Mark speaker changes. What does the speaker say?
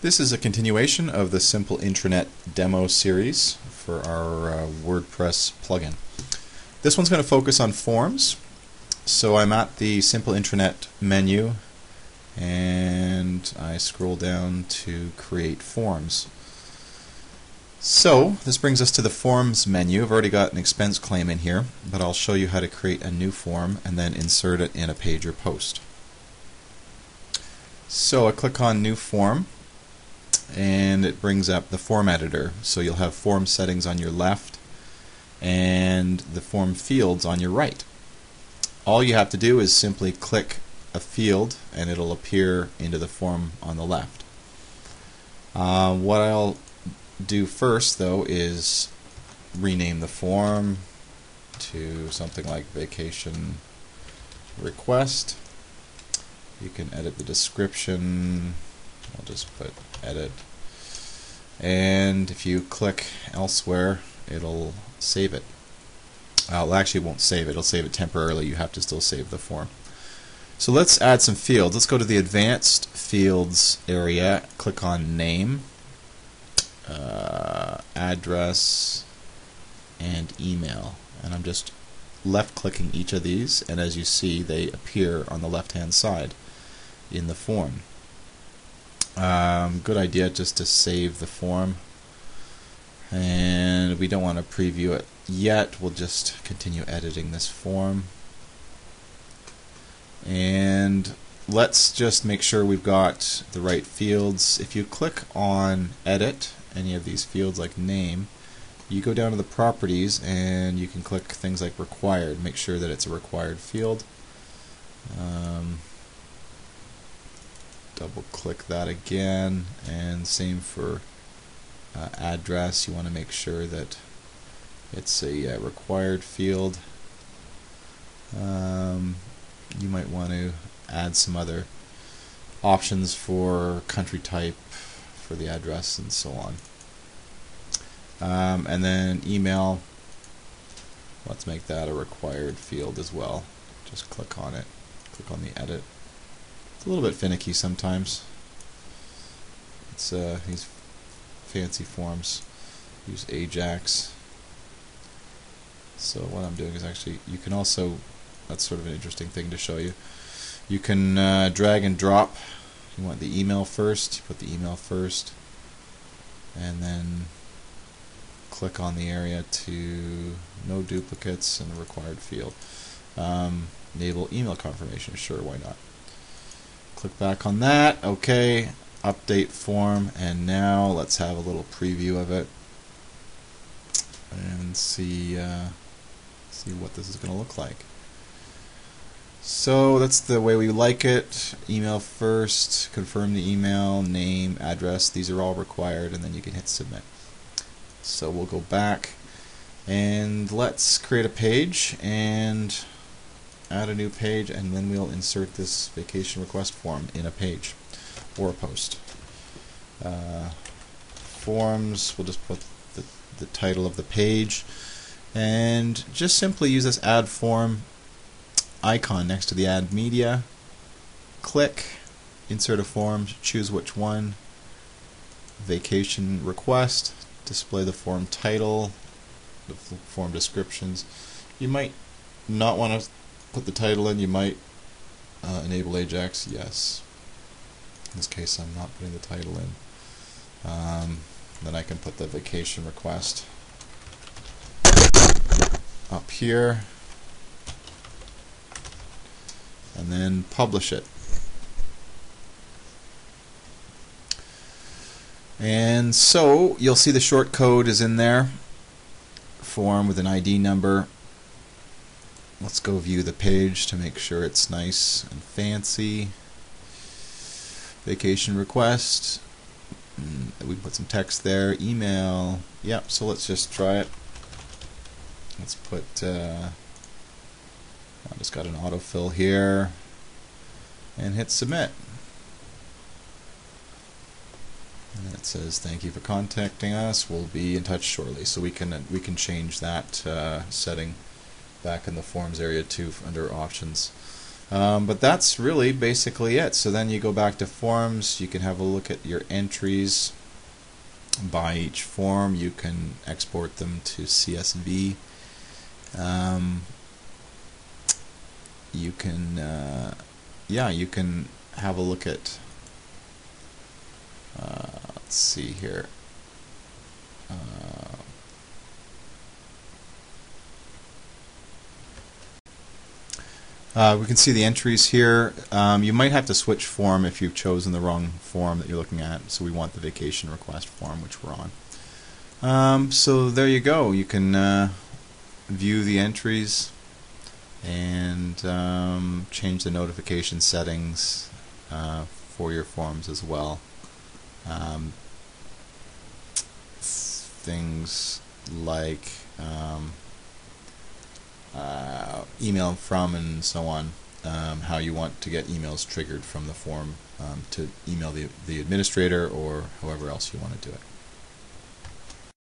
Speaker 1: This is a continuation of the Simple Intranet demo series for our uh, WordPress plugin. This one's going to focus on forms. So I'm at the Simple Intranet menu and I scroll down to create forms. So this brings us to the forms menu. I've already got an expense claim in here, but I'll show you how to create a new form and then insert it in a page or post. So I click on new form and it brings up the form editor. So you'll have form settings on your left and the form fields on your right. All you have to do is simply click a field and it'll appear into the form on the left. Uh, what I'll do first though is rename the form to something like vacation request. You can edit the description. I'll just put edit. And if you click elsewhere, it'll save it. Well, actually, it won't save it. It'll save it temporarily. You have to still save the form. So let's add some fields. Let's go to the Advanced Fields area. Click on Name, uh, Address, and Email. And I'm just left-clicking each of these, and as you see, they appear on the left-hand side in the form. Um, good idea just to save the form. And we don't want to preview it yet. We'll just continue editing this form. And let's just make sure we've got the right fields. If you click on edit any of these fields like name, you go down to the properties and you can click things like required. Make sure that it's a required field. Um, double click that again and same for uh, address. You want to make sure that it's a uh, required field. Um, you might want to add some other options for country type for the address and so on. Um, and then email. Let's make that a required field as well. Just click on it. Click on the edit a little bit finicky sometimes. It's uh, these fancy forms use Ajax. So what I'm doing is actually, you can also, that's sort of an interesting thing to show you. You can uh, drag and drop. You want the email first, you put the email first, and then click on the area to no duplicates in the required field. Um, enable email confirmation, sure, why not? Click back on that. Okay. Update form. And now let's have a little preview of it and see uh, see what this is going to look like. So that's the way we like it. Email first, confirm the email, name, address. These are all required, and then you can hit submit. So we'll go back and let's create a page and add a new page, and then we'll insert this vacation request form in a page or a post. Uh, forms, we'll just put the, the title of the page, and just simply use this add form icon next to the add media. Click, insert a form, choose which one, vacation request, display the form title, the form descriptions. You might not want to put the title in, you might uh, enable Ajax, yes. In this case, I'm not putting the title in. Um, then I can put the vacation request up here and then publish it. And so you'll see the short code is in there, form with an ID number Let's go view the page to make sure it's nice and fancy. Vacation request. Mm, we put some text there. Email. Yep, so let's just try it. Let's put, uh, I just got an autofill here. And hit submit. And it says thank you for contacting us. We'll be in touch shortly. So we can we can change that uh, setting back in the forms area too under options. Um, but that's really basically it. So then you go back to forms, you can have a look at your entries by each form. You can export them to CSV. Um, you can, uh, yeah, you can have a look at, uh, let's see here. Uh, we can see the entries here. Um, you might have to switch form if you've chosen the wrong form that you're looking at. So we want the vacation request form, which we're on. Um, so there you go. You can uh, view the entries and um, change the notification settings uh, for your forms as well. Um, things like um, email from and so on, um, how you want to get emails triggered from the form um, to email the, the administrator or however else you want to do it.